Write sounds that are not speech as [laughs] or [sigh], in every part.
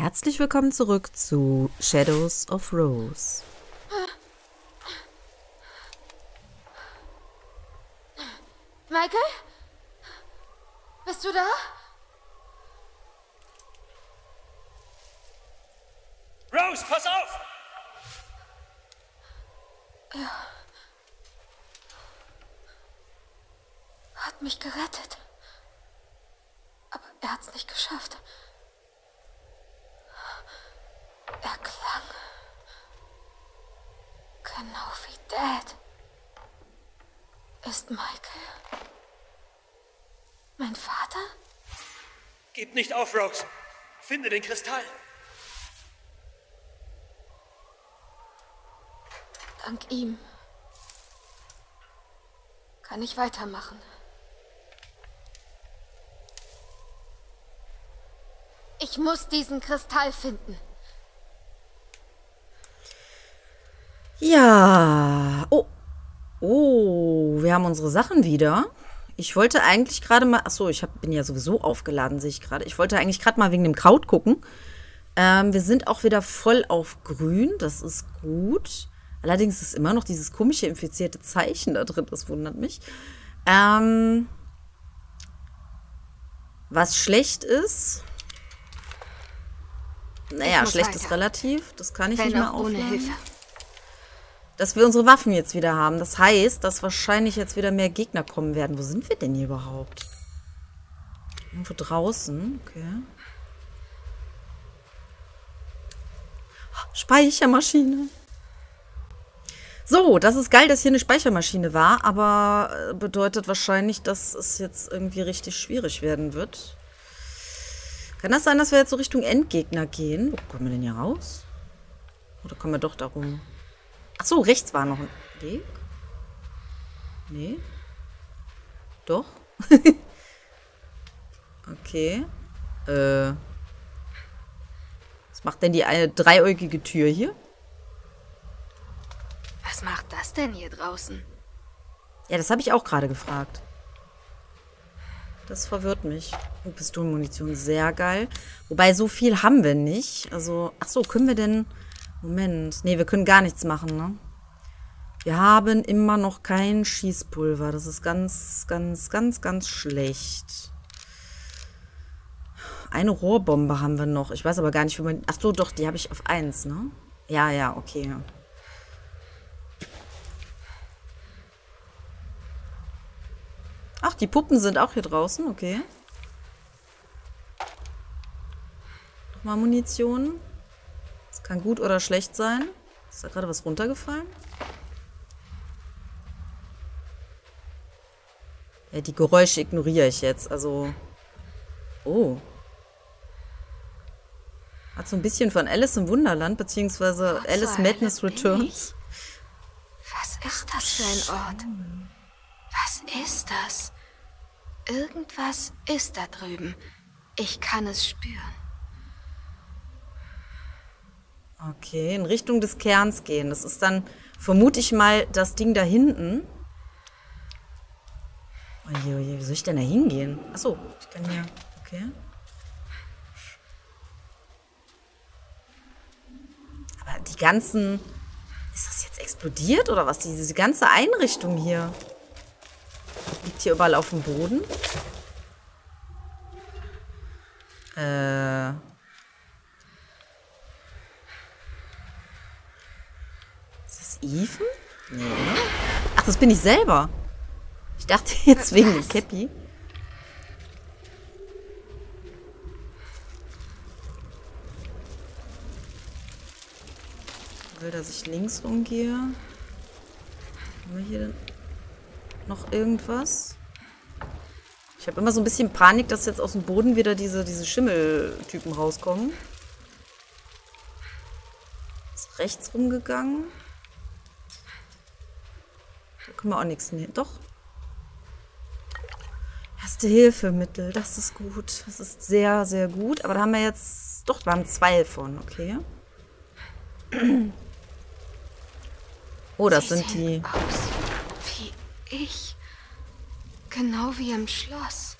Herzlich willkommen zurück zu Shadows of Rose. Michael? Bist du da? Rose, pass auf! Hat mich gerettet. Aber er hat's nicht geschafft. Er klang. Genau wie Dad. Ist Michael. Mein Vater? Gib nicht auf, Rose. Finde den Kristall. Dank ihm kann ich weitermachen. Ich muss diesen Kristall finden. Ja. Oh. Oh, wir haben unsere Sachen wieder. Ich wollte eigentlich gerade mal. Achso, ich hab, bin ja sowieso aufgeladen, sehe ich gerade. Ich wollte eigentlich gerade mal wegen dem Kraut gucken. Ähm, wir sind auch wieder voll auf grün. Das ist gut. Allerdings ist immer noch dieses komische infizierte Zeichen da drin. Das wundert mich. Ähm, was schlecht ist. Naja, schlecht weiter. ist relativ. Das kann ich Wenn nicht mehr auch ohne. Hilfe. Dass wir unsere Waffen jetzt wieder haben. Das heißt, dass wahrscheinlich jetzt wieder mehr Gegner kommen werden. Wo sind wir denn hier überhaupt? Irgendwo draußen. Okay. Speichermaschine. So, das ist geil, dass hier eine Speichermaschine war, aber äh, bedeutet wahrscheinlich, dass es jetzt irgendwie richtig schwierig werden wird. Kann das sein, dass wir jetzt so Richtung Endgegner gehen? Wo kommen wir denn hier raus? Oder kommen wir doch darum? Ach so, rechts war noch ein Weg. Nee. Doch. [laughs] okay. Äh. Was macht denn die eine dreieugige Tür hier? Was macht das denn hier draußen? Ja, das habe ich auch gerade gefragt. Das verwirrt mich. Und Pistolenmunition, sehr geil. Wobei, so viel haben wir nicht. Also, ach so, können wir denn... Moment. Nee, wir können gar nichts machen, ne? Wir haben immer noch kein Schießpulver. Das ist ganz, ganz, ganz, ganz schlecht. Eine Rohrbombe haben wir noch. Ich weiß aber gar nicht, wie man... Ach so, doch, die habe ich auf eins, ne? Ja, ja, okay. Ach, die Puppen sind auch hier draußen, okay. Nochmal Munition. Das kann gut oder schlecht sein. Ist da gerade was runtergefallen? Ja, die Geräusche ignoriere ich jetzt. Also. Oh. Hat so ein bisschen von Alice im Wunderland, beziehungsweise Gott Alice Madness Returns. Was ist das für ein Ort? Was ist das? Irgendwas ist da drüben. Ich kann es spüren. Okay, in Richtung des Kerns gehen. Das ist dann, vermute ich mal, das Ding da hinten. Oje, oje, wie soll ich denn da hingehen? Achso, ich kann hier. Okay. Aber die ganzen. Ist das jetzt explodiert oder was? Diese ganze Einrichtung hier. Liegt hier überall auf dem Boden. Äh. Ist das Ethan? Nee? Ach, das bin ich selber. Ich dachte [laughs] jetzt wegen dem? Cappy. Will, dass ich links rumgehe. Haben wir hier denn noch irgendwas? Ich habe immer so ein bisschen Panik, dass jetzt aus dem Boden wieder diese, diese Schimmeltypen rauskommen. Ist rechts rumgegangen. Können wir auch nichts nehmen. Doch. Erste Hilfemittel. Das ist gut. Das ist sehr, sehr gut. Aber da haben wir jetzt... Doch, da waren zwei von. Okay. Oh, das Sie sind die... Aus wie ich. Genau wie im Schloss.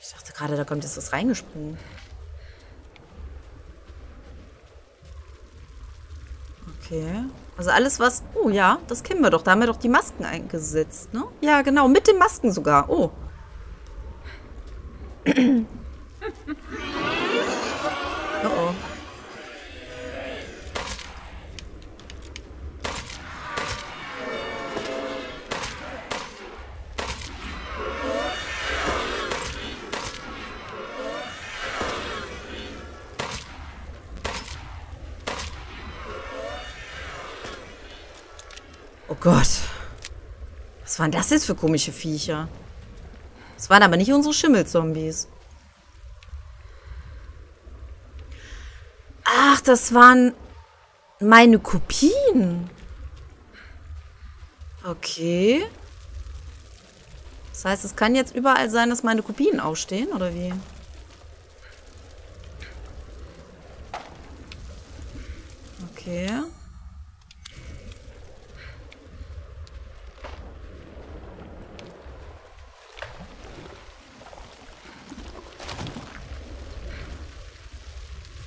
Ich dachte gerade, da kommt jetzt was reingesprungen. Okay. Also alles, was... Oh ja, das kennen wir doch. Da haben wir doch die Masken eingesetzt, ne? Ja, genau. Mit den Masken sogar. Oh. Gott. Was waren das jetzt für komische Viecher? Das waren aber nicht unsere Schimmelzombies. Ach, das waren meine Kopien. Okay. Das heißt, es kann jetzt überall sein, dass meine Kopien aufstehen, oder wie? Okay.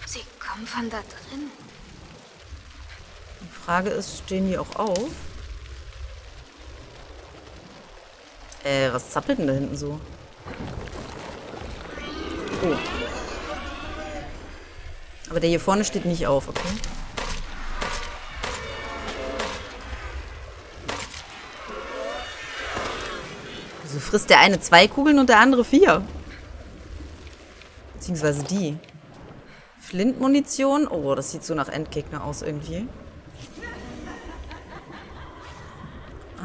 Sie kommen von da drin. Die Frage ist, stehen die auch auf? Äh, was zappelt denn da hinten so? Oh. Aber der hier vorne steht nicht auf, okay? Wieso frisst der eine zwei Kugeln und der andere vier? Beziehungsweise die. Flintmunition. Oh, das sieht so nach Endgegner aus irgendwie.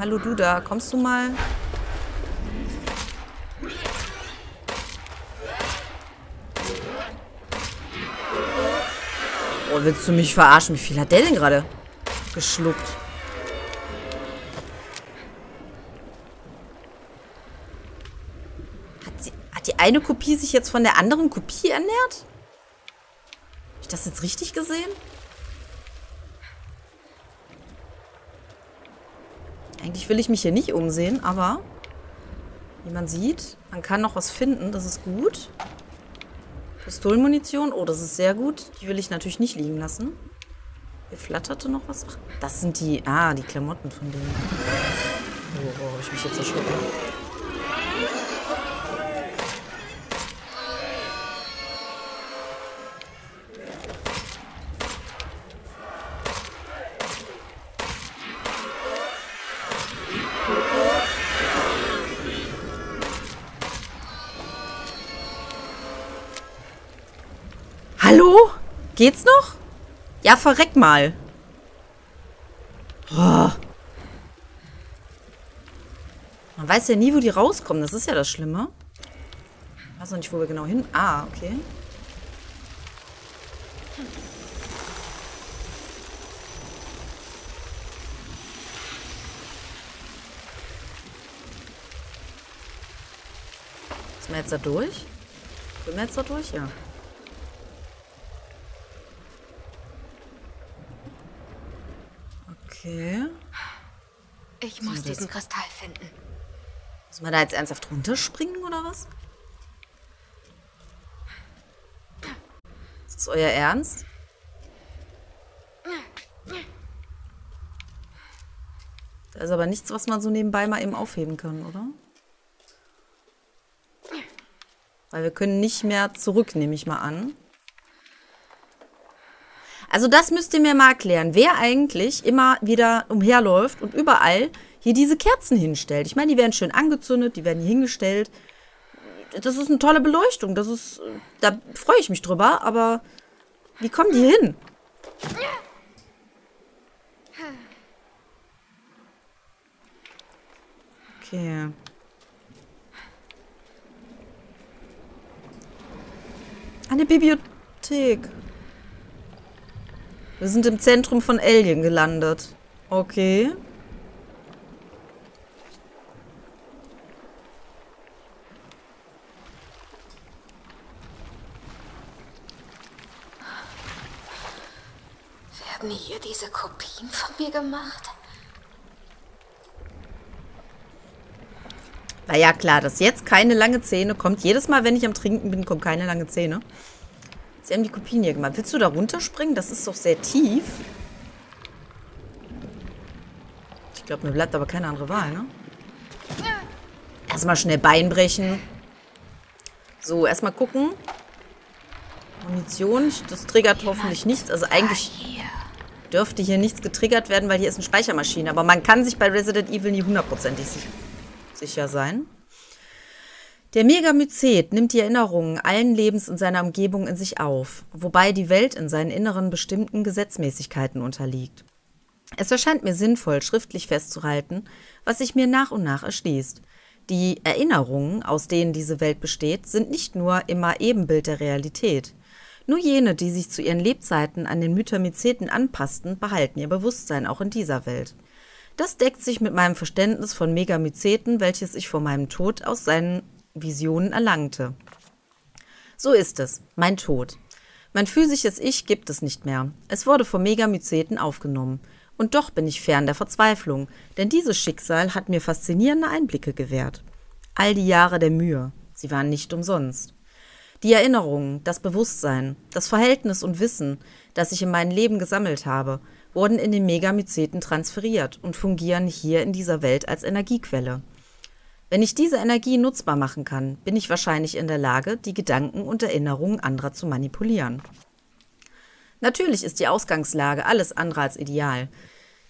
Hallo du da, kommst du mal? Oh, willst du mich verarschen? Wie viel hat der denn gerade geschluckt? Hat, sie, hat die eine Kopie sich jetzt von der anderen Kopie ernährt? Habe ich das jetzt richtig gesehen? Will ich mich hier nicht umsehen, aber wie man sieht, man kann noch was finden. Das ist gut. Pistolenmunition. Oh, das ist sehr gut. Die will ich natürlich nicht liegen lassen. Hier flatterte noch was. Ach, das sind die... Ah, die Klamotten von denen. Oh, oh habe ich mich jetzt erschrocken. Geht's noch? Ja, verreck mal. Oh. Man weiß ja nie, wo die rauskommen. Das ist ja das Schlimme. Ich weiß noch nicht, wo wir genau hin... Ah, okay. Sind wir jetzt da durch? Sind wir jetzt da durch? Ja. Okay. Ich muss diesen Kristall finden. Muss man da jetzt ernsthaft runterspringen oder was? Ist das euer Ernst? Da ist aber nichts, was man so nebenbei mal eben aufheben kann, oder? Weil wir können nicht mehr zurück, nehme ich mal an. Also das müsst ihr mir mal erklären, wer eigentlich immer wieder umherläuft und überall hier diese Kerzen hinstellt. Ich meine, die werden schön angezündet, die werden hier hingestellt. Das ist eine tolle Beleuchtung, das ist, da freue ich mich drüber, aber wie kommen die hin? Okay. Eine Bibliothek. Wir sind im Zentrum von Alien gelandet. Okay. Werden hier diese Kopien von mir gemacht? Na ja, klar, dass jetzt keine lange Zähne kommt. Jedes Mal, wenn ich am Trinken bin, kommt keine lange Zähne. Sie haben die Kopien hier gemacht. Willst du da runterspringen? Das ist doch sehr tief. Ich glaube, mir bleibt aber keine andere Wahl, ne? Erstmal schnell Bein brechen. So, erstmal gucken. Munition, das triggert hoffentlich nichts. Also eigentlich dürfte hier nichts getriggert werden, weil hier ist eine Speichermaschine. Aber man kann sich bei Resident Evil nie hundertprozentig sicher sein. Der Megamycet nimmt die Erinnerungen allen Lebens in seiner Umgebung in sich auf, wobei die Welt in seinen Inneren bestimmten Gesetzmäßigkeiten unterliegt. Es erscheint mir sinnvoll, schriftlich festzuhalten, was sich mir nach und nach erschließt. Die Erinnerungen, aus denen diese Welt besteht, sind nicht nur immer Ebenbild der Realität. Nur jene, die sich zu ihren Lebzeiten an den Mythamizeten anpassten, behalten ihr Bewusstsein auch in dieser Welt. Das deckt sich mit meinem Verständnis von Megamyceten, welches ich vor meinem Tod aus seinen Visionen erlangte. So ist es, mein Tod. Mein physisches Ich gibt es nicht mehr. Es wurde vom Megamyceten aufgenommen. Und doch bin ich fern der Verzweiflung, denn dieses Schicksal hat mir faszinierende Einblicke gewährt. All die Jahre der Mühe, sie waren nicht umsonst. Die Erinnerungen, das Bewusstsein, das Verhältnis und Wissen, das ich in meinem Leben gesammelt habe, wurden in den Megamyceten transferiert und fungieren hier in dieser Welt als Energiequelle. Wenn ich diese Energie nutzbar machen kann, bin ich wahrscheinlich in der Lage, die Gedanken und Erinnerungen anderer zu manipulieren. Natürlich ist die Ausgangslage alles andere als ideal.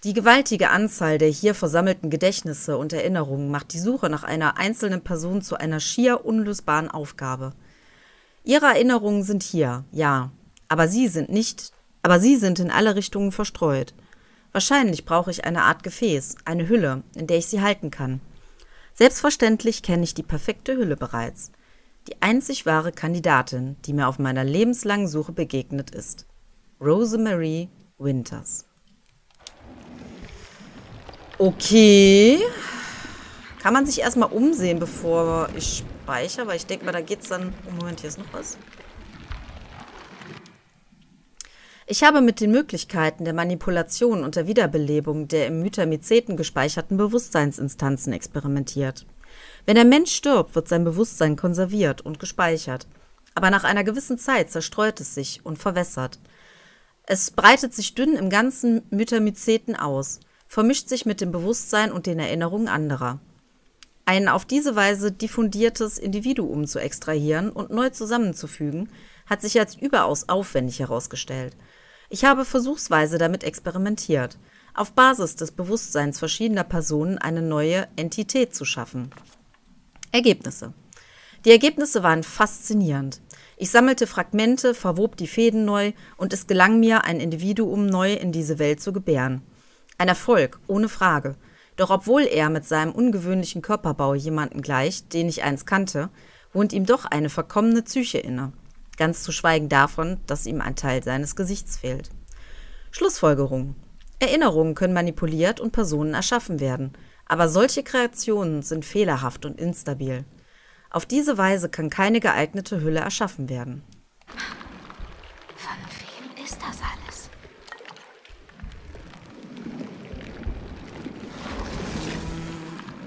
Die gewaltige Anzahl der hier versammelten Gedächtnisse und Erinnerungen macht die Suche nach einer einzelnen Person zu einer schier unlösbaren Aufgabe. Ihre Erinnerungen sind hier, ja, aber sie sind nicht, aber sie sind in alle Richtungen verstreut. Wahrscheinlich brauche ich eine Art Gefäß, eine Hülle, in der ich sie halten kann. Selbstverständlich kenne ich die perfekte Hülle bereits. Die einzig wahre Kandidatin, die mir auf meiner lebenslangen Suche begegnet ist. Rosemary Winters. Okay. Kann man sich erstmal umsehen, bevor ich speichere? Weil ich denke mal, da geht es dann... Moment, hier ist noch was. Ich habe mit den Möglichkeiten der Manipulation und der Wiederbelebung der im Mythamizeten gespeicherten Bewusstseinsinstanzen experimentiert. Wenn der Mensch stirbt, wird sein Bewusstsein konserviert und gespeichert. Aber nach einer gewissen Zeit zerstreut es sich und verwässert. Es breitet sich dünn im ganzen Mythamizeten aus, vermischt sich mit dem Bewusstsein und den Erinnerungen anderer. Ein auf diese Weise diffundiertes Individuum zu extrahieren und neu zusammenzufügen, hat sich als überaus aufwendig herausgestellt – ich habe versuchsweise damit experimentiert, auf Basis des Bewusstseins verschiedener Personen eine neue Entität zu schaffen. Ergebnisse. Die Ergebnisse waren faszinierend. Ich sammelte Fragmente, verwob die Fäden neu und es gelang mir, ein Individuum neu in diese Welt zu gebären. Ein Erfolg, ohne Frage. Doch obwohl er mit seinem ungewöhnlichen Körperbau jemanden gleicht, den ich einst kannte, wohnt ihm doch eine verkommene Psyche inne ganz zu schweigen davon, dass ihm ein Teil seines Gesichts fehlt. Schlussfolgerung. Erinnerungen können manipuliert und Personen erschaffen werden, aber solche Kreationen sind fehlerhaft und instabil. Auf diese Weise kann keine geeignete Hülle erschaffen werden. Von wem ist das alles?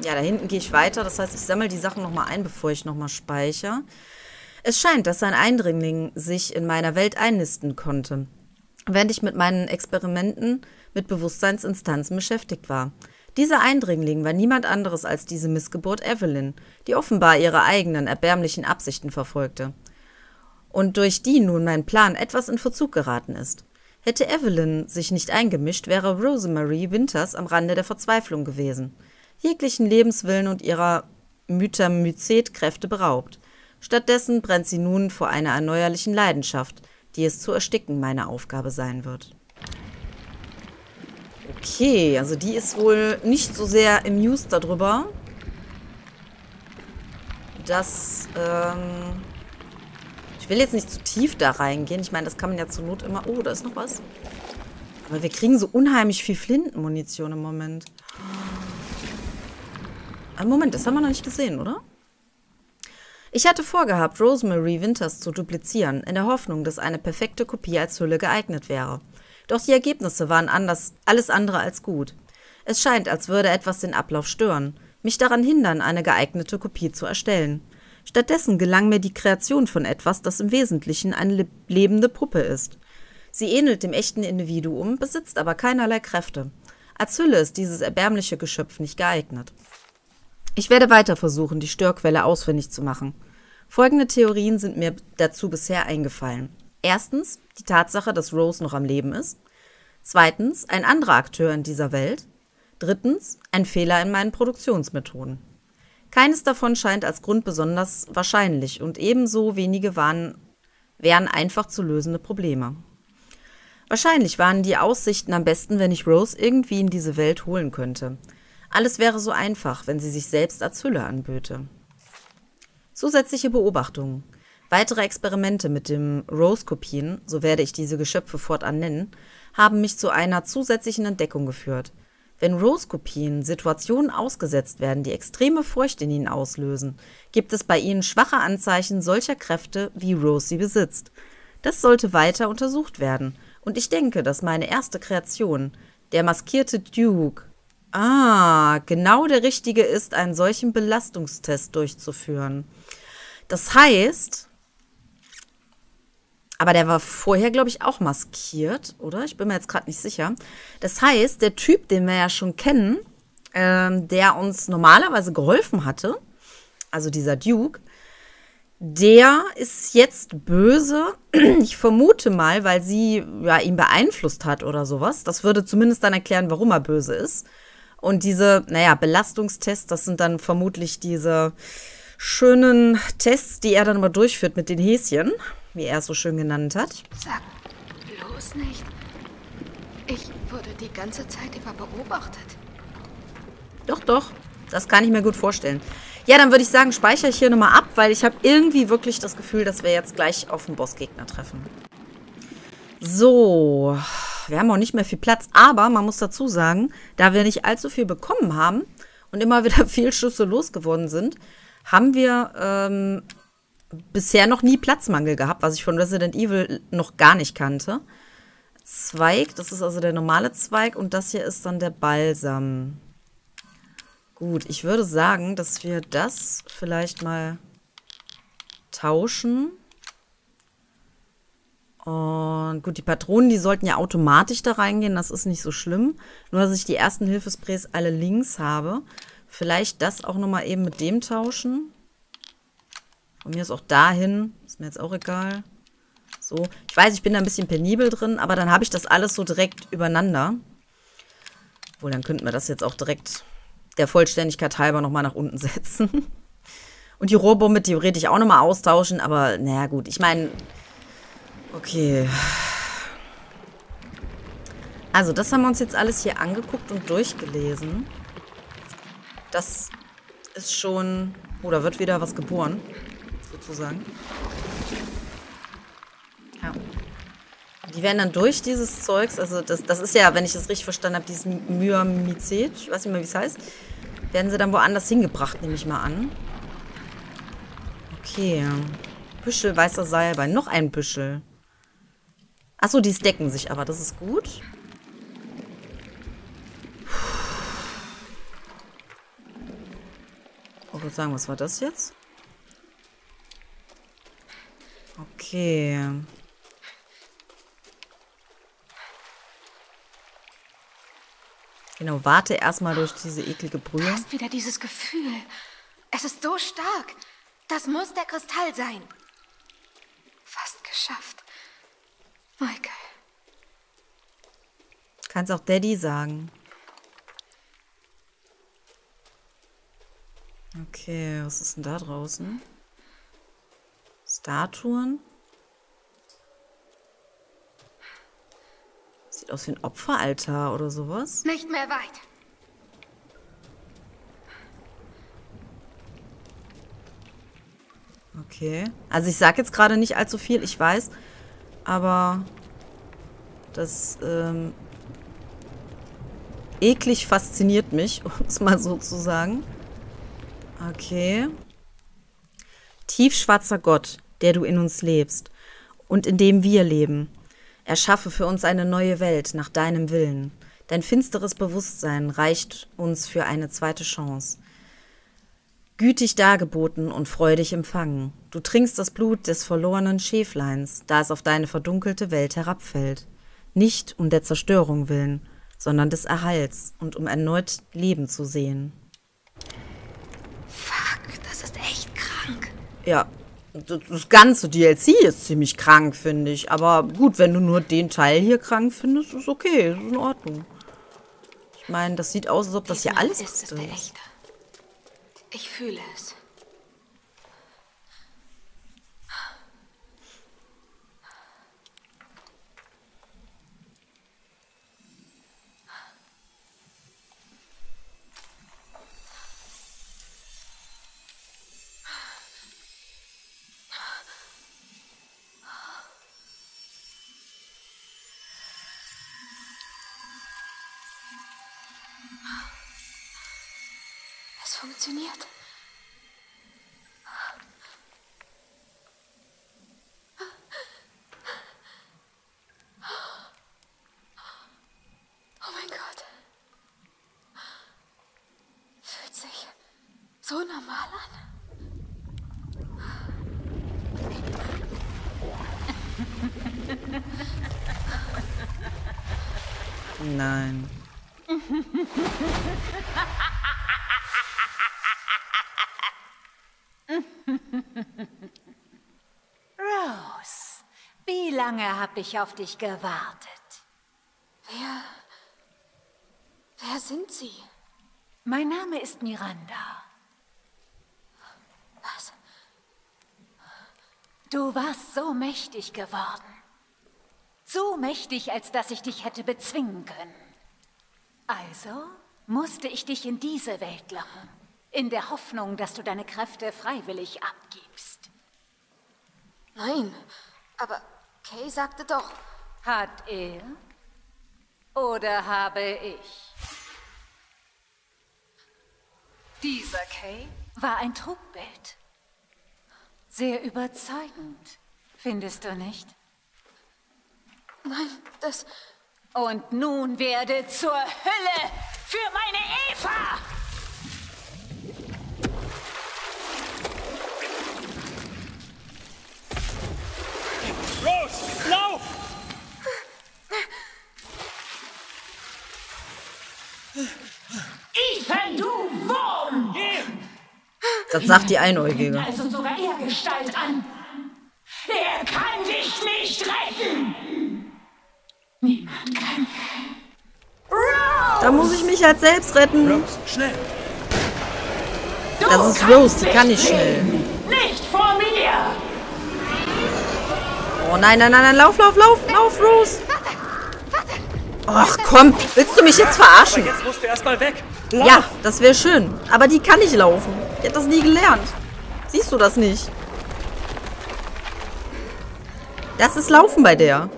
Ja, da hinten gehe ich weiter. Das heißt, ich sammle die Sachen nochmal ein, bevor ich nochmal speichere. Es scheint, dass ein Eindringling sich in meiner Welt einnisten konnte, während ich mit meinen Experimenten mit Bewusstseinsinstanzen beschäftigt war. Dieser Eindringling war niemand anderes als diese Missgeburt Evelyn, die offenbar ihre eigenen erbärmlichen Absichten verfolgte. Und durch die nun mein Plan etwas in Verzug geraten ist. Hätte Evelyn sich nicht eingemischt, wäre Rosemary Winters am Rande der Verzweiflung gewesen, jeglichen Lebenswillen und ihrer Mythamycet-Kräfte beraubt. Stattdessen brennt sie nun vor einer erneuerlichen Leidenschaft, die es zu ersticken meine Aufgabe sein wird. Okay, also die ist wohl nicht so sehr amused darüber, dass, ähm, ich will jetzt nicht zu tief da reingehen. Ich meine, das kann man ja zur Not immer... Oh, da ist noch was. Aber wir kriegen so unheimlich viel Flintenmunition im Moment. Ein Moment, das haben wir noch nicht gesehen, oder? Ich hatte vorgehabt, Rosemary Winters zu duplizieren, in der Hoffnung, dass eine perfekte Kopie als Hülle geeignet wäre. Doch die Ergebnisse waren anders, alles andere als gut. Es scheint, als würde etwas den Ablauf stören, mich daran hindern, eine geeignete Kopie zu erstellen. Stattdessen gelang mir die Kreation von etwas, das im Wesentlichen eine lebende Puppe ist. Sie ähnelt dem echten Individuum, besitzt aber keinerlei Kräfte. Als Hülle ist dieses erbärmliche Geschöpf nicht geeignet. Ich werde weiter versuchen, die Störquelle ausfindig zu machen. Folgende Theorien sind mir dazu bisher eingefallen. Erstens die Tatsache, dass Rose noch am Leben ist. Zweitens ein anderer Akteur in dieser Welt. Drittens ein Fehler in meinen Produktionsmethoden. Keines davon scheint als Grund besonders wahrscheinlich und ebenso wenige waren, wären einfach zu lösende Probleme. Wahrscheinlich waren die Aussichten am besten, wenn ich Rose irgendwie in diese Welt holen könnte. Alles wäre so einfach, wenn sie sich selbst als Hülle anböte. Zusätzliche Beobachtungen. Weitere Experimente mit dem Rose-Kopien, so werde ich diese Geschöpfe fortan nennen, haben mich zu einer zusätzlichen Entdeckung geführt. Wenn Rose-Kopien Situationen ausgesetzt werden, die extreme Furcht in ihnen auslösen, gibt es bei ihnen schwache Anzeichen solcher Kräfte, wie Rose sie besitzt. Das sollte weiter untersucht werden. Und ich denke, dass meine erste Kreation, der maskierte Duke, ah, genau der richtige ist, einen solchen Belastungstest durchzuführen. Das heißt, aber der war vorher, glaube ich, auch maskiert, oder? Ich bin mir jetzt gerade nicht sicher. Das heißt, der Typ, den wir ja schon kennen, ähm, der uns normalerweise geholfen hatte, also dieser Duke, der ist jetzt böse. [clears throat] Ich vermute mal, weil sie ja, ihn beeinflusst hat oder sowas. Das würde zumindest dann erklären, warum er böse ist. Und diese, naja, Belastungstests, das sind dann vermutlich diese schönen Tests, die er dann mal durchführt mit den Häschen wie er es so schön genannt hat. Sag bloß nicht. Ich wurde die ganze Zeit über beobachtet. Doch, doch. Das kann ich mir gut vorstellen. Ja, dann würde ich sagen, speichere ich hier nochmal ab, weil ich habe irgendwie wirklich das Gefühl, dass wir jetzt gleich auf den Bossgegner treffen. So, wir haben auch nicht mehr viel Platz, aber man muss dazu sagen, da wir nicht allzu viel bekommen haben und immer [laughs] wieder viel Schüsse losgeworden sind, haben wir ähm, bisher noch nie Platzmangel gehabt, was ich von Resident Evil noch gar nicht kannte. Zweig, das ist also der normale Zweig und das hier ist dann der Balsam. Gut, ich würde sagen, dass wir das vielleicht mal tauschen. Und gut, die Patronen, die sollten ja automatisch da reingehen, das ist nicht so schlimm. Nur, dass ich die ersten Hilfesprays alle links habe. Vielleicht das auch nochmal eben mit dem tauschen. Von mir ist auch dahin. Ist mir jetzt auch egal. So. Ich weiß, ich bin da ein bisschen penibel drin, aber dann habe ich das alles so direkt übereinander. Obwohl, dann könnten wir das jetzt auch direkt der Vollständigkeit halber nochmal nach unten [laughs] setzen. Und die Rohrbombe theoretisch auch nochmal austauschen, aber naja, gut. Ich meine, okay. Also, das haben wir uns jetzt alles hier angeguckt und durchgelesen. Das ist schon... Oh, da wird wieder was geboren sozusagen. Ja. Die werden dann durch dieses Zeugs, also das, das ist ja, wenn ich das richtig verstanden habe, dieses Myamizet, ich weiß nicht mehr, wie es heißt, werden sie dann woanders hingebracht, nehme ich mal an. Okay. Büschel weißer Salbei. Noch ein Büschel. Achso, die decken sich aber, das ist gut. Ich würde sagen, was war das jetzt? Okay. Genau, warte erstmal durch diese eklige Brühe. Du hast wieder dieses Gefühl. Es ist so stark. Das muss der Kristall sein. Fast geschafft. Michael. Kannst auch Daddy sagen. Okay, was ist denn da draußen? Statuen. Sieht aus wie ein Opferaltar oder sowas. Nicht mehr weit. Okay. Also ich sage jetzt gerade nicht allzu viel, ich weiß. Aber das ähm, eklig fasziniert mich, [laughs] um es mal so zu sagen. Okay. Tiefschwarzer Gott, der du in uns lebst und in dem wir leben. Erschaffe für uns eine neue Welt nach deinem Willen. Dein finsteres Bewusstsein reicht uns für eine zweite Chance. Gütig dargeboten und freudig empfangen. Du trinkst das Blut des verlorenen Schäfleins, da es auf deine verdunkelte Welt herabfällt. Nicht um der Zerstörung willen, sondern des Erhalts und um erneut Leben zu sehen. Fuck, das ist echt krank. Ja, das das ganze DLC ist ziemlich krank, finde ich. Aber gut, wenn du nur den Teil hier krank findest, ist okay, ist in Ordnung. Ich meine, das sieht aus, als ob das hier alles ist es ist. der echte. Ich fühle es. Es funktioniert. Oh mein Gott. Fühlt sich so normal an. Nein. Rose, wie lange habe ich auf dich gewartet? Wer. Wer sind Sie? Mein Name ist Miranda. Was? Du warst so mächtig geworden. So mächtig, als dass ich dich hätte bezwingen können. Also musste ich dich in diese Welt locken, in der Hoffnung, dass du deine Kräfte freiwillig abgibst. Nein. Aber Kay sagte doch. Hat er oder habe ich? Dieser Kay war ein Trugbild. Sehr überzeugend, findest du nicht? Nein, das. Und nun werde zur Hölle für meine Eva! Rose, lauf! Ethan, du Wurm! Das sagt die Einäugige. Also sogar er Gestalt an. Er kann dich nicht retten! Niemand kann. Da muss ich mich halt selbst retten. Rose, schnell! Das ist Rose, die kann nicht schnell. Nicht vor mir! Oh nein, nein, nein, nein, lauf, lauf, lauf, lauf, Rose. Ach komm, willst du mich jetzt verarschen? jetzt musst du erstmal weg! Ja, das wäre schön. Aber die kann nicht laufen. Die hat das nie gelernt. Siehst du das nicht? Das ist Laufen bei der.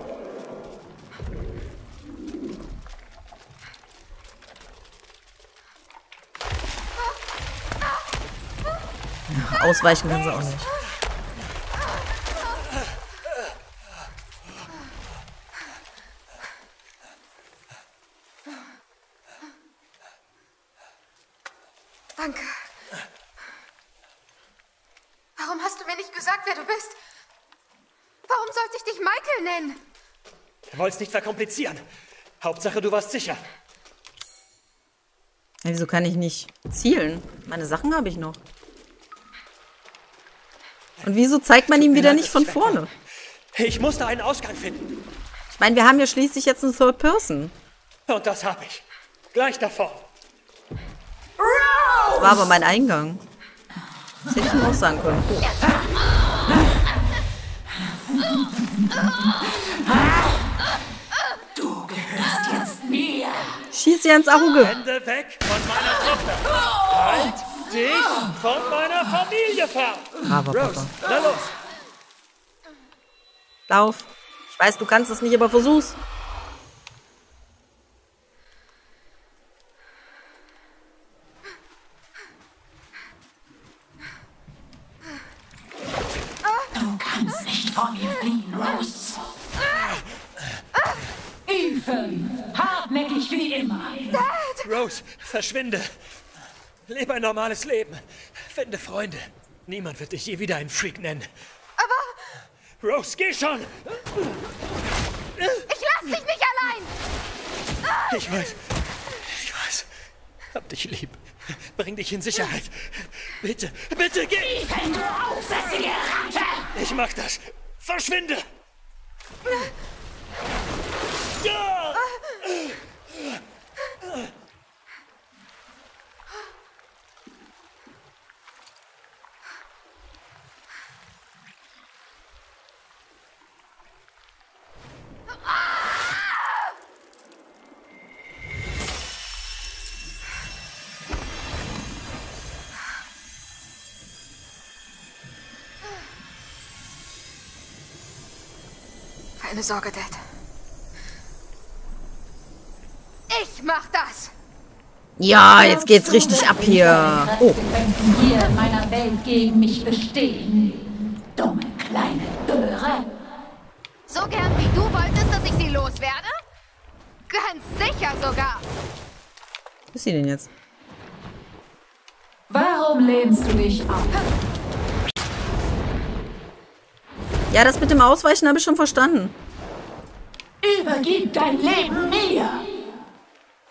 Ausweichen kann sie auch nicht. Danke. Warum hast du mir nicht gesagt, wer du bist? Warum sollte ich dich Michael nennen? Wir wollen es nicht verkomplizieren. Hauptsache, du warst sicher. Wieso kann ich nicht zielen? Meine Sachen habe ich noch. Und wieso zeigt man ihm mir wieder leid, nicht von war. vorne? Ich musste einen Ausgang finden. Ich meine, wir haben ja schließlich jetzt einen Third Person. Und das habe ich. Gleich davor. Das war aber mein Eingang. Das hätte ich ihm auch sagen können. Du Schieß ihr ins Auge. Hände weg von meiner Tochter. Halt dich von meiner Familie fern. Papa. Rose, na los. Lauf. Ich weiß, du kannst es nicht, aber versuch's. Du kannst nicht vor mir fliehen, Rose. Ethan, immer. Rose, verschwinde. Lebe ein normales Leben. Finde Freunde. Niemand wird dich je wieder einen Freak nennen. Aber... Rose, geh schon! Ich lass dich nicht allein! Ich weiß. Ich weiß. Hab dich lieb. Bring dich in Sicherheit. Bitte, bitte geh! Wenn du aufsässige Ratte! Ich mach das. Verschwinde! Ja! Keine Sorge, Dad. Ich mach das! Ja, jetzt geht's richtig ab hier. Oh, könnten hier in meiner Welt gegen mich bestehen. Dumme kleine Göre. So gern wie du wolltest, dass ich sie loswerde? Ganz sicher sogar. wo ist sie denn jetzt? Warum lehnst du dich auf? Ja, das mit dem Ausweichen habe ich schon verstanden. Übergib dein Leben mir.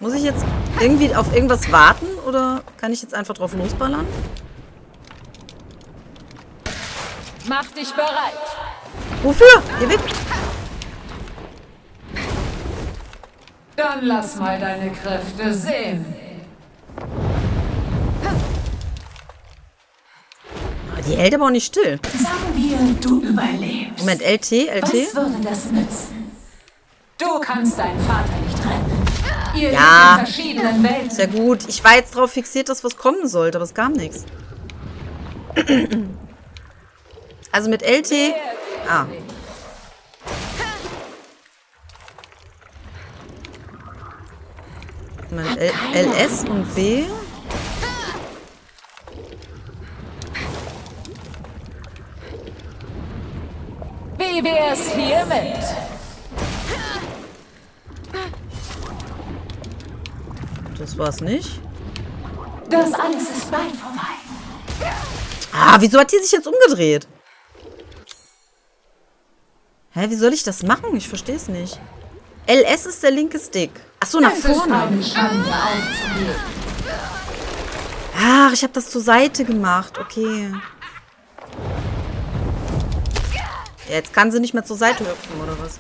Muss ich jetzt irgendwie auf irgendwas warten oder kann ich jetzt einfach drauf losballern? Mach dich bereit. Wofür? Geh weg. Dann lass mal deine Kräfte sehen. Ah, Die hält aber auch nicht still. Sagen wir, du überlebst. Moment, LT, Was LT? würde das nützen? Du kannst deinen Vater nicht retten. Ihr Ja. verschiedenen Welten. Sehr gut. Ich war jetzt drauf fixiert, dass was kommen sollte, aber es kam nichts. Also mit LT. Ah. Moment, LS und B. Wie wär's hiermit? Das war's nicht. Das alles ist bald vorbei. Ah, wieso hat die sich jetzt umgedreht? Hä, wie soll ich das machen? Ich verstehe es nicht. LS ist der linke Stick. Ach so, nach vorne. Ach, ich habe das zur Seite gemacht. Okay. Jetzt kann sie nicht mehr zur Seite hüpfen, oder was?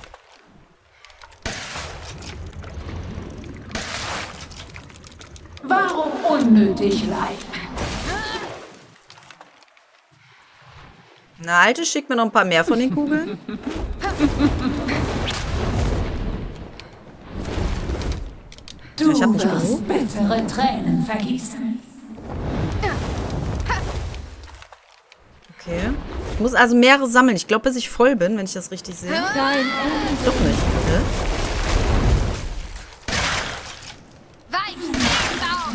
Warum unnötig leiden? Na, Alte, schick mir noch ein paar mehr von den Kugeln. Du Ich hab wirst bittere Tränen vergießen. Okay. Ich muss also mehrere sammeln. Ich glaube, bis ich voll bin, wenn ich das richtig sehe. Nein. Doch nicht. Hä? Weich! Raus!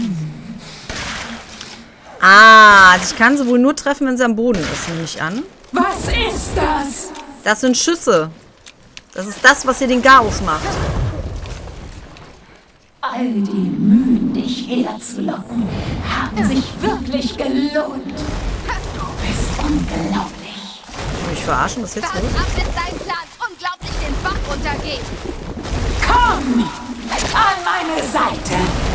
Ah, also ich kann sie wohl nur treffen, wenn sie am Boden ist, nehme ich an. Was ist das? Das sind Schüsse. Das ist das, was hier den Chaos macht. All die Mühen, dich herzulocken, haben sich wirklich gelohnt. Du bist unglaublich. Will ich mich verarschen? Was ist jetzt los? ab, bis dein Plan unglaublich den Bach runtergeht. Komm an meine Seite.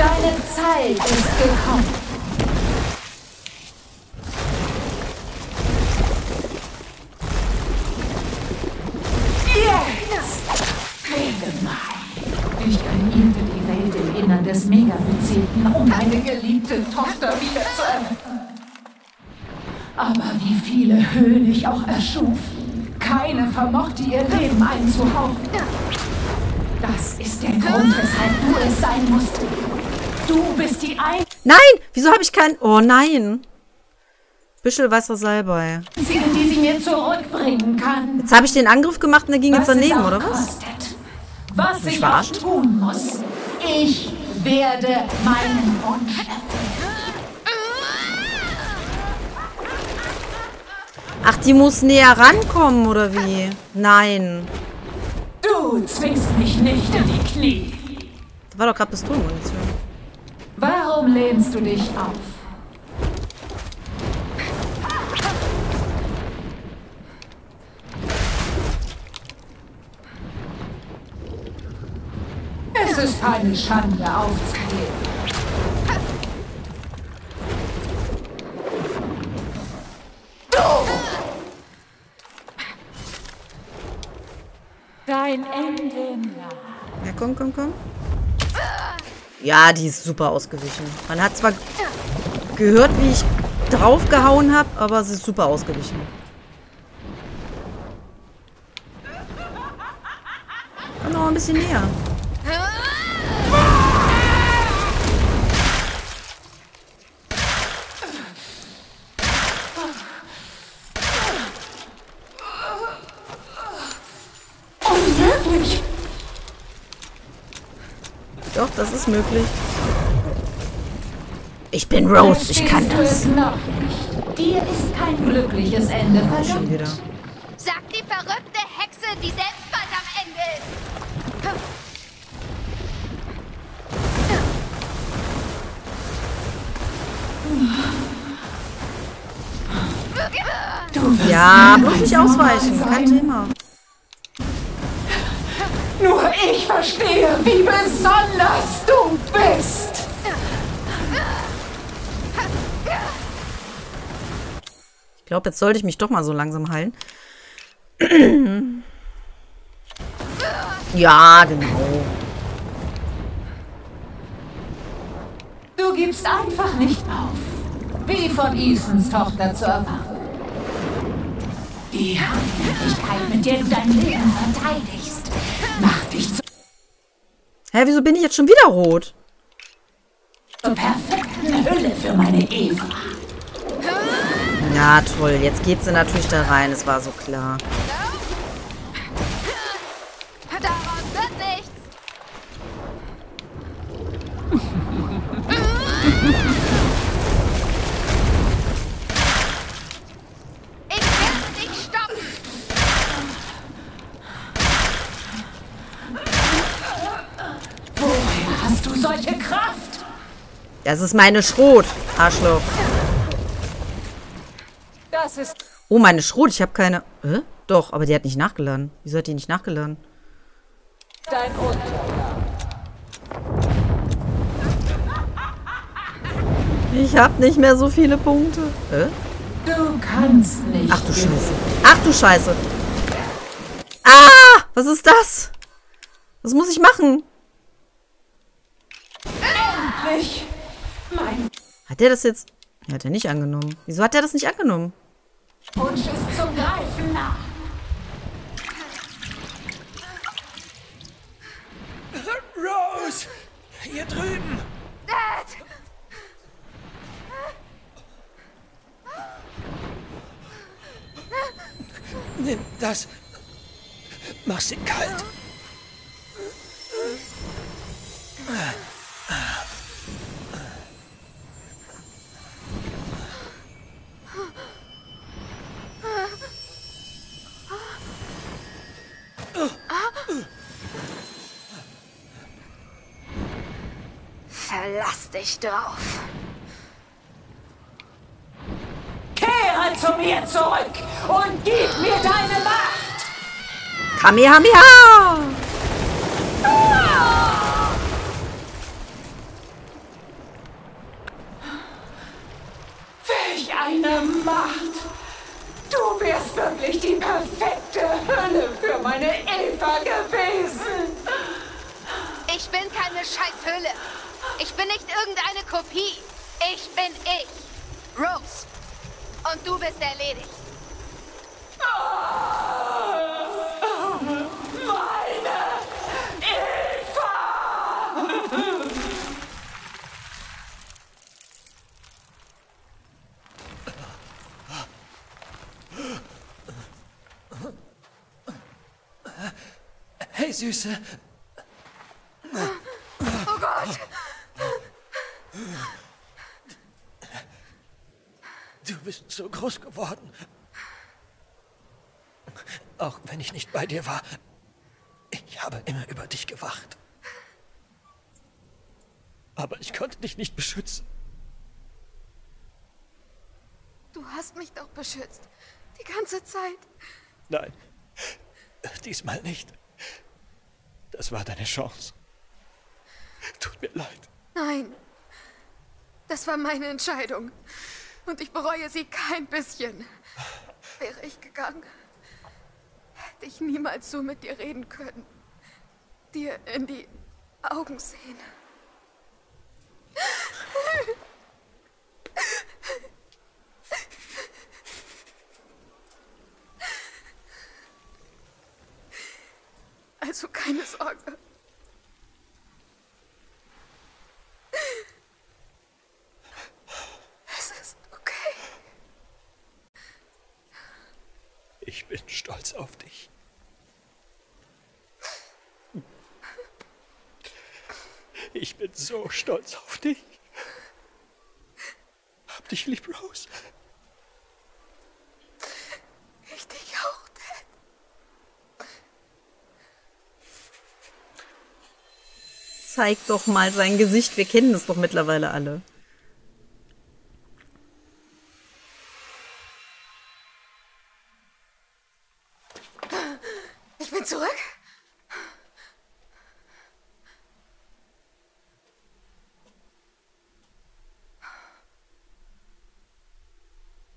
Deine Zeit ist gekommen. Jetzt! Rede mal. Ich trainierte die Welt im Innern des Megabezeten, um meine geliebte Tochter wiederzuerlangen. Aber wie viele Ich auch erschuf, keine vermochte ihr Leben einzuhauchen. Das ist der Grund, weshalb du es sein musst. Du bist die Nein! Wieso habe ich kein... Oh nein. Büschel weißer Salbei. Die sie mir zurückbringen kann. Jetzt habe ich den Angriff gemacht und der ging jetzt Was es daneben, oder was? Kostet. Was ich verarscht? tun muss. Ich werde meinen Wunsch erfüllen. Ach, die muss näher rankommen, oder wie? Nein. Du zwingst mich nicht in die Knie. Da war doch gerade Pistolenmunition. Warum lehnst du dich auf? Es ist eine Schande aufzugeben. Dein Ende nah. Ja, komm, komm, komm. Ja, die ist super ausgewichen. Man hat zwar gehört, wie ich draufgehauen habe, aber sie ist super ausgewichen. Komm noch ein bisschen näher. Unmöglich. Doch, das ist möglich. Ich bin Rose, ich kann das. Noch nicht? Dir ist kein glückliches Ende Schon verdammt. wieder. Sagt die verrückte Hexe, die selbst bald am Ende ist. Du Ja, bloß nicht normal ausweichen. sein. Kein Thema. Nur ich verstehe, wie besonders glaube, jetzt sollte ich mich doch mal so langsam heilen. Ja, genau. Du gibst einfach nicht auf. Wie von Ethans Tochter zu erwarten. Die Hartnäckigkeit, mit der du dein Leben verteidigst, macht dich zur Hä, wieso bin ich jetzt schon wieder rot? perfekten Hülle für meine Eva. Ja, toll. Jetzt geht sie natürlich da rein. Es war so klar. Daraus wird nichts. Ich werde dich stoppen. Woher hast du solche Kraft? Das ist meine Schrot. Arschloch. Das ist Oh, meine Schrot. Ich habe keine... Hä? Doch, aber die hat nicht nachgeladen. Wieso hat die nicht nachgeladen? dein Untergang. Ich habe nicht mehr so viele Punkte. Hä? Du kannst nicht. Ach du Scheiße. Ach du Scheiße. Ah! Was ist das? Was muss ich machen? Endlich. Mein Hat der das jetzt... Hat er nicht angenommen. Wieso hat er das nicht angenommen? Wunsch ist zum Greifen nah. Rose! Hier drüben! Dad! Nimm das. Mach sie kalt. Verlass dich drauf. Kehre zu mir zurück und gib mir deine Macht. Kamehameha! Welch eine Macht. Du wärst wirklich die perfekte Hölle für meine Eva gewesen. Ich bin keine Scheißhülle. Ich bin nicht irgendeine Kopie. Ich bin ich. Rose. Und du bist erledigt. Meine Eva! Hey, Süße. Oh Gott. Du bist so groß geworden. Auch wenn ich nicht bei dir war. Ich habe immer über dich gewacht. Aber ich konnte dich nicht beschützen. Du hast mich doch beschützt. Die ganze Zeit. Nein, diesmal nicht. Das war deine Chance. Tut mir leid. Nein. Das war meine Entscheidung. Und ich bereue sie kein bisschen. Wäre ich gegangen, hätte ich niemals so mit dir reden können. Dir in die Augen sehen. Also keine Sorge. Es ist okay. Ich bin stolz auf dich. Ich bin so stolz auf dich. Hab dich lieb, Rose. Ich dich auch, Dad. Zeig doch mal sein Gesicht. Wir kennen es doch mittlerweile alle. Ich bin zurück.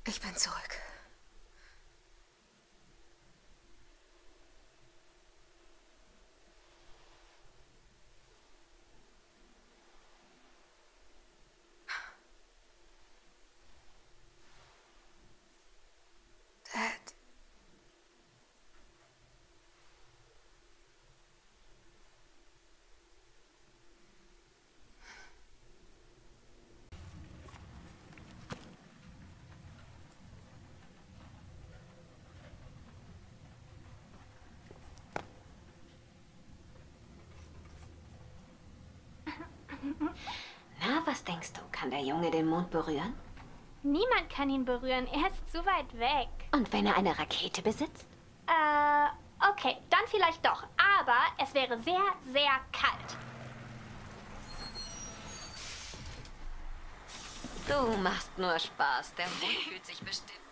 Ich bin zurück. Dad. Na, was denkst du? Kann der Junge den Mond berühren? Niemand kann ihn berühren, er ist zu weit weg. Und wenn er eine Rakete besitzt? Äh, okay, dann vielleicht doch. Aber es wäre sehr, sehr kalt. Du machst nur Spaß. Der Mond fühlt sich bestimmt.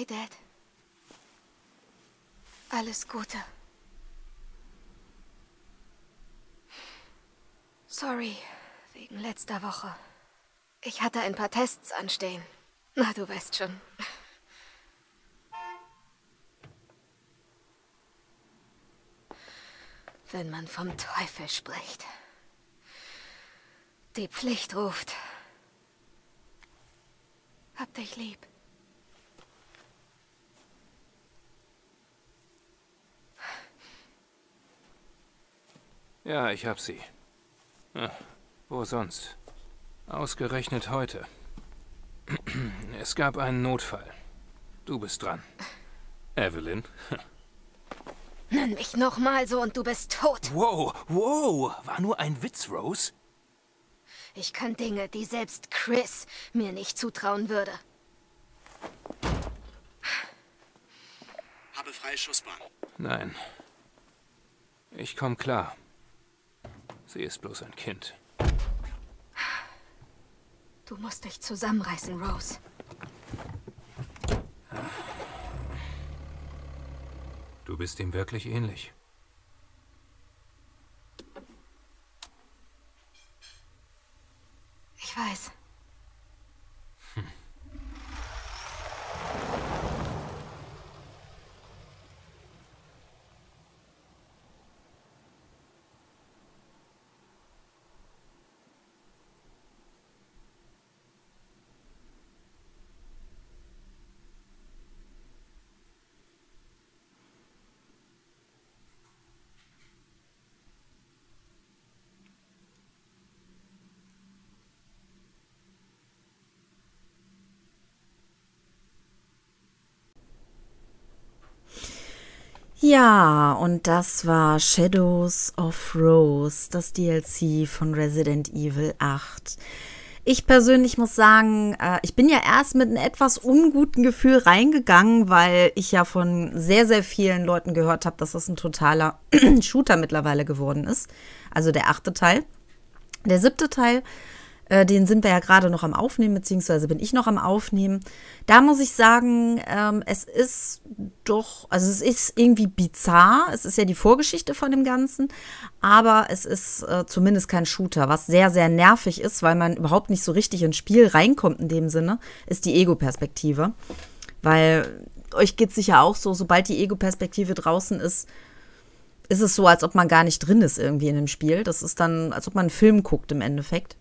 Hi, Dad. Alles Gute. Sorry, wegen letzter Woche. Ich hatte ein paar Tests anstehen. Na, du weißt schon. Wenn man vom Teufel spricht. Die Pflicht ruft. Hab dich lieb. Ja, ich hab sie. Wo sonst? Ausgerechnet heute. [clears throat] Es gab einen Notfall. Du bist dran. Evelyn. [laughs] Nenn mich nochmal so und du bist tot. Wow, wow, war nur ein Witz, Rose. Ich kann Dinge, die selbst Chris mir nicht zutrauen würde. Habe freie Schussbahn. Nein. Ich komm klar. Sie ist bloß ein Kind. Du musst dich zusammenreißen, Rose. Du bist ihm wirklich ähnlich. Ich weiß. Ja, und das war Shadows of Rose, das DLC von Resident Evil 8. Ich persönlich muss sagen, äh, ich bin ja erst mit einem etwas unguten Gefühl reingegangen, weil ich ja von sehr, sehr vielen Leuten gehört habe, dass das ein totaler [clears throat] Shooter mittlerweile geworden ist. Also der achte Teil. Der siebte Teil äh, den sind wir ja gerade noch am Aufnehmen, beziehungsweise bin ich noch am Aufnehmen. Da muss ich sagen, ähm, es ist doch, also es ist irgendwie bizarr. Es ist ja die Vorgeschichte von dem Ganzen, aber es ist äh, zumindest kein Shooter, was sehr, sehr nervig ist, weil man überhaupt nicht so richtig ins Spiel reinkommt in dem Sinne, ist die Ego-Perspektive. Weil euch geht es sicher auch so, sobald die Ego-Perspektive draußen ist, ist es so, als ob man gar nicht drin ist irgendwie in dem Spiel. Das ist dann, als ob man einen Film guckt im Endeffekt.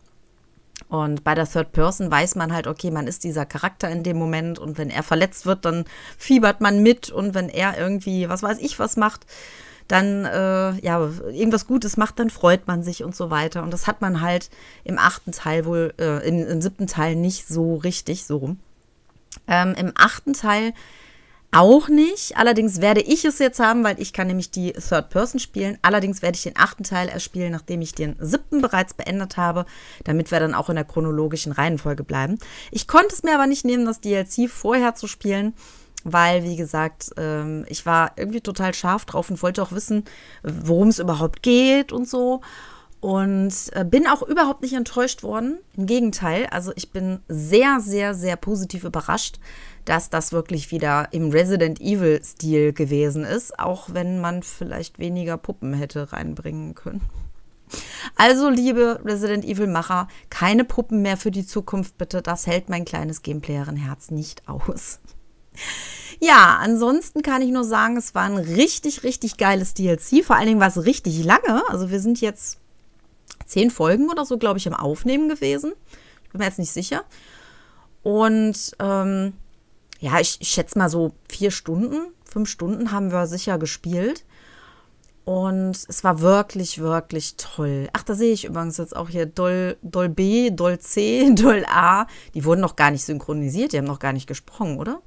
Und bei der Third Person weiß man halt, okay, man ist dieser Charakter in dem Moment und wenn er verletzt wird, dann fiebert man mit und wenn er irgendwie, was weiß ich, was macht, dann äh, ja irgendwas Gutes macht, dann freut man sich und so weiter. Und das hat man halt im achten Teil wohl, äh, im, im, siebten Teil nicht so richtig so rum. Ähm, Im achten Teil auch nicht. Allerdings werde ich es jetzt haben, weil ich kann nämlich die Third Person spielen. Allerdings werde ich den achten Teil erst spielen, nachdem ich den siebten bereits beendet habe, damit wir dann auch in der chronologischen Reihenfolge bleiben. Ich konnte es mir aber nicht nehmen, das DLC vorher zu spielen, weil, wie gesagt, ähm, ich war irgendwie total scharf drauf und wollte auch wissen, worum es überhaupt geht und so. Und äh, bin auch überhaupt nicht enttäuscht worden. Im Gegenteil, also ich bin sehr, sehr, sehr positiv überrascht dass das wirklich wieder im Resident Evil-Stil gewesen ist, auch wenn man vielleicht weniger Puppen hätte reinbringen können. Also, liebe Resident Evil-Macher, keine Puppen mehr für die Zukunft, bitte. Das hält mein kleines Gameplayerin-Herz nicht aus. Ja, ansonsten kann ich nur sagen, es war ein richtig, richtig geiles DLC. Vor allen Dingen war es richtig lange. Also, wir sind jetzt zehn Folgen oder so, glaube ich, im Aufnehmen gewesen. Ich bin mir jetzt nicht sicher. Und ähm, ja, ich, ich schätze mal so vier Stunden, fünf Stunden haben wir sicher gespielt. Und es war wirklich, wirklich toll. Ach, da sehe ich übrigens jetzt auch hier Doll, Doll B, Doll C, [laughs] Doll A. Die wurden noch gar nicht synchronisiert, die haben noch gar nicht gesprochen, oder?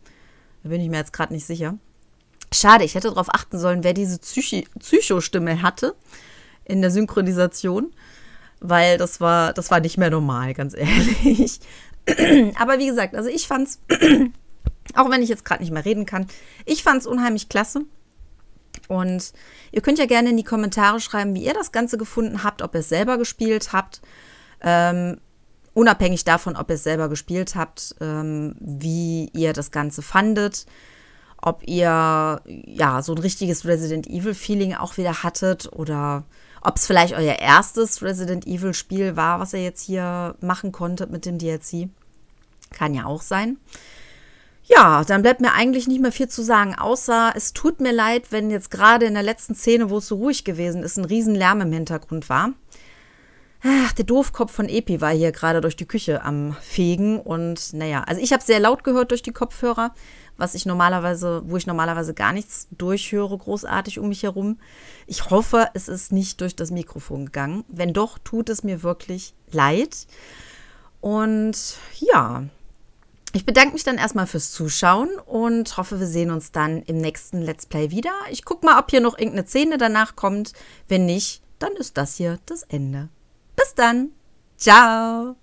Da bin ich mir jetzt gerade nicht sicher. Schade, ich hätte darauf achten sollen, wer diese Psychi Psycho-Stimme hatte in der Synchronisation, weil das war, das war nicht mehr normal, ganz ehrlich. [clears throat] Aber wie gesagt, also ich fand's [clears throat] auch wenn ich jetzt gerade nicht mehr reden kann. Ich fand es unheimlich klasse. Und ihr könnt ja gerne in die Kommentare schreiben, wie ihr das Ganze gefunden habt, ob ihr es selber gespielt habt. Ähm, unabhängig davon, ob ihr es selber gespielt habt, ähm, wie ihr das Ganze fandet. Ob ihr ja so ein richtiges Resident Evil Feeling auch wieder hattet oder ob es vielleicht euer erstes Resident Evil Spiel war, was ihr jetzt hier machen konntet mit dem DLC. Kann ja auch sein. Ja, dann bleibt mir eigentlich nicht mehr viel zu sagen, außer es tut mir leid, wenn jetzt gerade in der letzten Szene, wo es so ruhig gewesen ist, ein Riesenlärm im Hintergrund war. Ach, der Doofkopf von Epi war hier gerade durch die Küche am Fegen und naja, also ich habe sehr laut gehört durch die Kopfhörer, was ich normalerweise, wo ich normalerweise gar nichts durchhöre, großartig um mich herum. Ich hoffe, es ist nicht durch das Mikrofon gegangen. Wenn doch, tut es mir wirklich leid. Und ja, ich bedanke mich dann erstmal fürs Zuschauen und hoffe, wir sehen uns dann im nächsten Let's Play wieder. Ich gucke mal, ob hier noch irgendeine Szene danach kommt. Wenn nicht, dann ist das hier das Ende. Bis dann. Ciao.